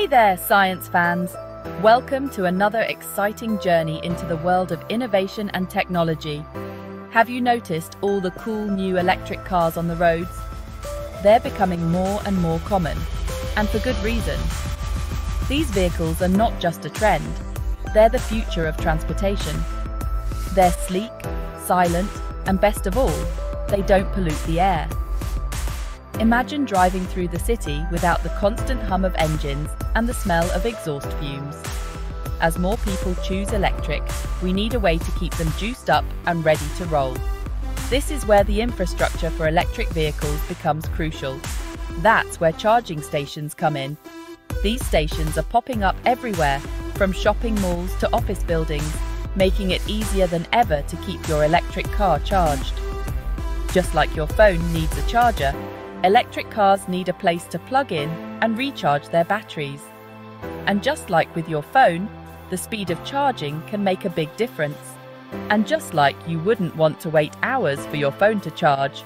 Hey there, science fans! Welcome to another exciting journey into the world of innovation and technology. Have you noticed all the cool new electric cars on the roads? They're becoming more and more common, and for good reason. These vehicles are not just a trend, they're the future of transportation. They're sleek, silent, and best of all, they don't pollute the air. Imagine driving through the city without the constant hum of engines and the smell of exhaust fumes. As more people choose electric, we need a way to keep them juiced up and ready to roll. This is where the infrastructure for electric vehicles becomes crucial. That's where charging stations come in. These stations are popping up everywhere, from shopping malls to office buildings, making it easier than ever to keep your electric car charged. Just like your phone needs a charger, Electric cars need a place to plug in and recharge their batteries. And just like with your phone, the speed of charging can make a big difference. And just like you wouldn't want to wait hours for your phone to charge,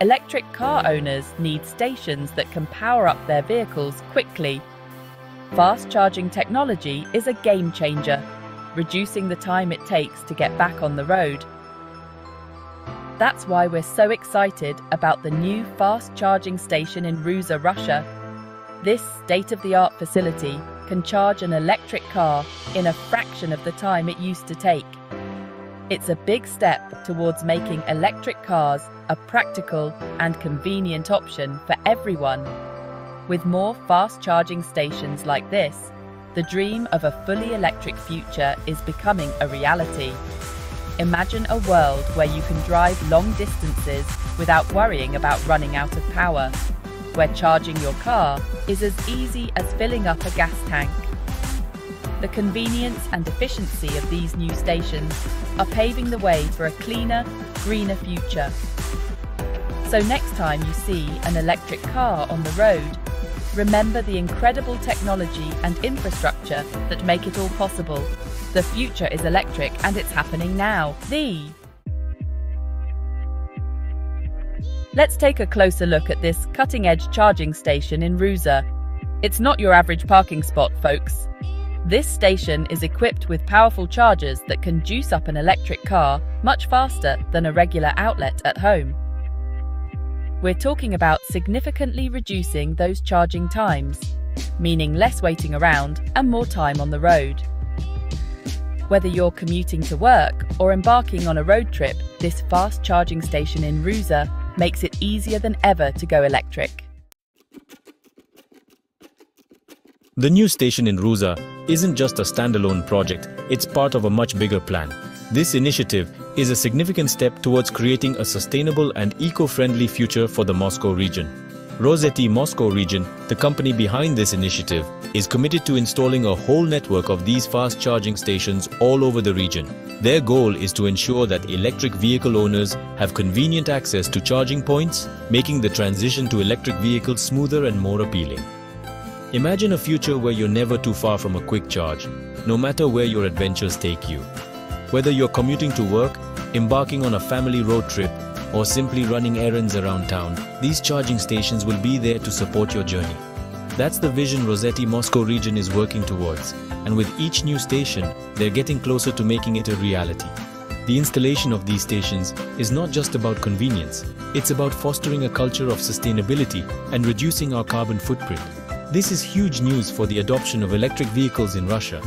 electric car owners need stations that can power up their vehicles quickly. Fast charging technology is a game changer, reducing the time it takes to get back on the road that's why we're so excited about the new fast charging station in Ruza, Russia. This state of the art facility can charge an electric car in a fraction of the time it used to take. It's a big step towards making electric cars a practical and convenient option for everyone. With more fast charging stations like this, the dream of a fully electric future is becoming a reality. Imagine a world where you can drive long distances without worrying about running out of power, where charging your car is as easy as filling up a gas tank. The convenience and efficiency of these new stations are paving the way for a cleaner, greener future. So next time you see an electric car on the road, remember the incredible technology and infrastructure that make it all possible. The future is electric and it's happening now. The Let's take a closer look at this cutting-edge charging station in Ruza. It's not your average parking spot, folks. This station is equipped with powerful chargers that can juice up an electric car much faster than a regular outlet at home. We're talking about significantly reducing those charging times, meaning less waiting around and more time on the road. Whether you're commuting to work or embarking on a road trip, this fast charging station in Ruza makes it easier than ever to go electric. The new station in Ruza isn't just a standalone project, it's part of a much bigger plan. This initiative is a significant step towards creating a sustainable and eco-friendly future for the Moscow region. Rosseti Moscow region, the company behind this initiative, is committed to installing a whole network of these fast charging stations all over the region. Their goal is to ensure that electric vehicle owners have convenient access to charging points, making the transition to electric vehicles smoother and more appealing. Imagine a future where you're never too far from a quick charge, no matter where your adventures take you. Whether you're commuting to work, embarking on a family road trip, or simply running errands around town, these charging stations will be there to support your journey. That's the vision Rosseti Moscow region is working towards, and with each new station, they're getting closer to making it a reality. The installation of these stations is not just about convenience, it's about fostering a culture of sustainability and reducing our carbon footprint. This is huge news for the adoption of electric vehicles in Russia.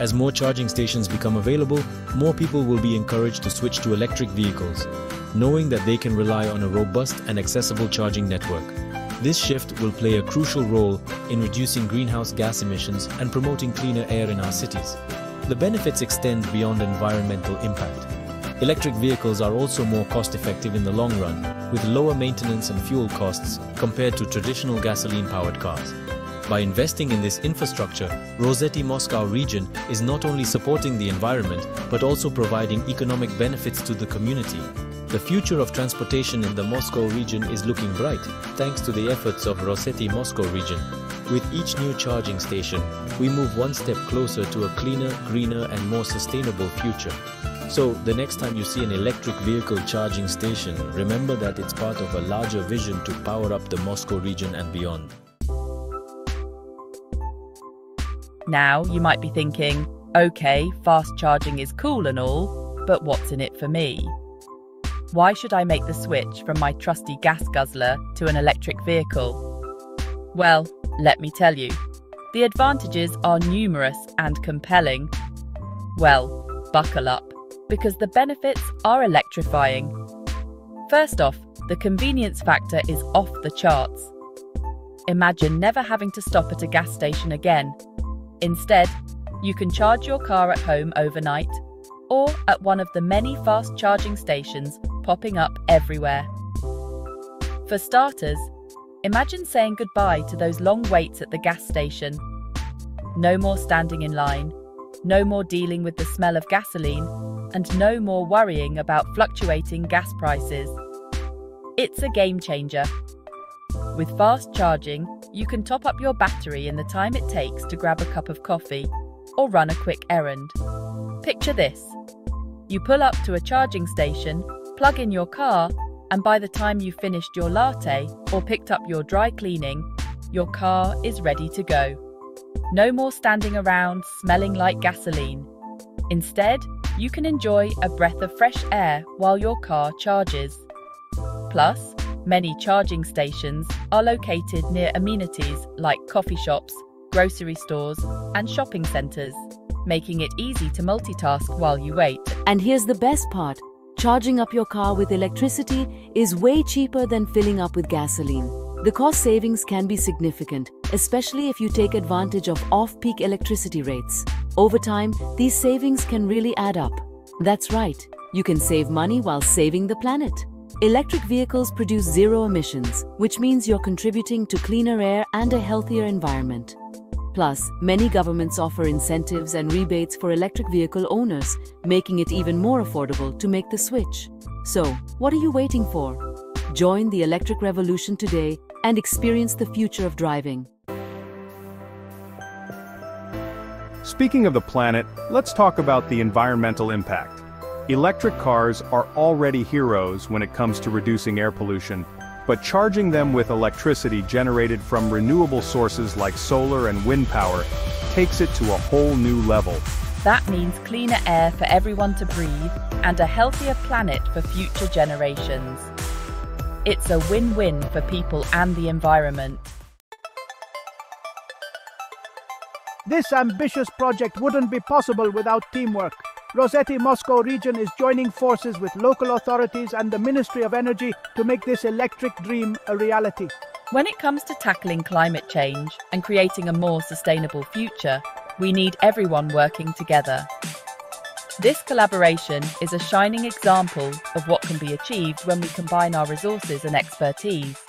As more charging stations become available, more people will be encouraged to switch to electric vehicles, knowing that they can rely on a robust and accessible charging network. This shift will play a crucial role in reducing greenhouse gas emissions and promoting cleaner air in our cities. The benefits extend beyond environmental impact. Electric vehicles are also more cost-effective in the long run, with lower maintenance and fuel costs compared to traditional gasoline-powered cars. By investing in this infrastructure, Rosseti Moscow region is not only supporting the environment, but also providing economic benefits to the community. The future of transportation in the Moscow region is looking bright, thanks to the efforts of Rosseti Moscow region. With each new charging station, we move one step closer to a cleaner, greener and more sustainable future. So, the next time you see an electric vehicle charging station, remember that it's part of a larger vision to power up the Moscow region and beyond. Now, you might be thinking, okay, fast charging is cool and all, but what's in it for me? Why should I make the switch from my trusty gas guzzler to an electric vehicle? Well, let me tell you, the advantages are numerous and compelling. Well, buckle up, because the benefits are electrifying. First off, the convenience factor is off the charts. Imagine never having to stop at a gas station again. Instead, you can charge your car at home overnight or at one of the many fast charging stations popping up everywhere. For starters, imagine saying goodbye to those long waits at the gas station. No more standing in line, no more dealing with the smell of gasoline, and no more worrying about fluctuating gas prices. It's a game changer. With fast charging, you can top up your battery in the time it takes to grab a cup of coffee or run a quick errand. Picture this you pull up to a charging station, plug in your car, and by the time you've finished your latte or picked up your dry cleaning, your car is ready to go. No more standing around smelling like gasoline. Instead, you can enjoy a breath of fresh air while your car charges. Plus, many charging stations are located near amenities like coffee shops, grocery stores, and shopping centres making it easy to multitask while you wait. And here's the best part. Charging up your car with electricity is way cheaper than filling up with gasoline. The cost savings can be significant, especially if you take advantage of off-peak electricity rates. Over time, these savings can really add up. That's right, you can save money while saving the planet. Electric vehicles produce zero emissions, which means you're contributing to cleaner air and a healthier environment. Plus, many governments offer incentives and rebates for electric vehicle owners, making it even more affordable to make the switch. So, what are you waiting for? Join the electric revolution today and experience the future of driving. Speaking of the planet, let's talk about the environmental impact. Electric cars are already heroes when it comes to reducing air pollution, but charging them with electricity generated from renewable sources like solar and wind power takes it to a whole new level. That means cleaner air for everyone to breathe and a healthier planet for future generations. It's a win-win for people and the environment. This ambitious project wouldn't be possible without teamwork. Rosseti Moscow region is joining forces with local authorities and the Ministry of Energy to make this electric dream a reality. When it comes to tackling climate change and creating a more sustainable future, we need everyone working together. This collaboration is a shining example of what can be achieved when we combine our resources and expertise.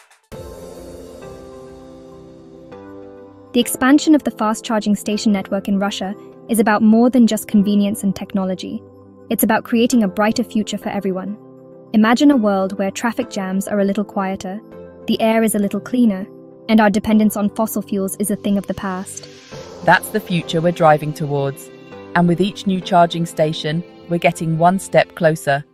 The expansion of the fast charging station network in Russia is about more than just convenience and technology. It's about creating a brighter future for everyone. Imagine a world where traffic jams are a little quieter, the air is a little cleaner, and our dependence on fossil fuels is a thing of the past. That's the future we're driving towards. And with each new charging station, we're getting one step closer.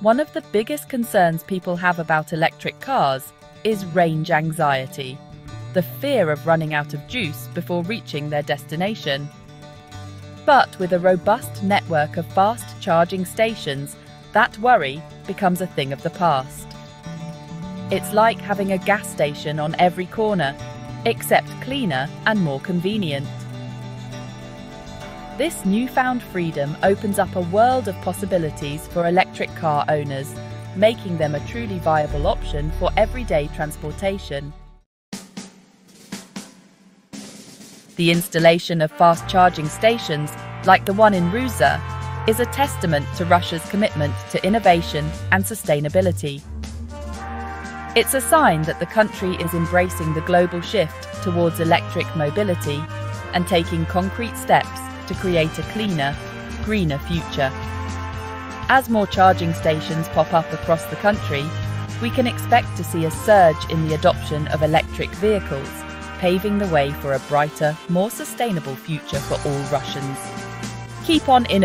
One of the biggest concerns people have about electric cars is range anxiety the fear of running out of juice before reaching their destination. But with a robust network of fast charging stations, that worry becomes a thing of the past. It's like having a gas station on every corner, except cleaner and more convenient. This newfound freedom opens up a world of possibilities for electric car owners, making them a truly viable option for everyday transportation. The installation of fast charging stations, like the one in Ruza, is a testament to Russia's commitment to innovation and sustainability. It's a sign that the country is embracing the global shift towards electric mobility and taking concrete steps to create a cleaner, greener future. As more charging stations pop up across the country, we can expect to see a surge in the adoption of electric vehicles paving the way for a brighter, more sustainable future for all Russians. Keep on innovating.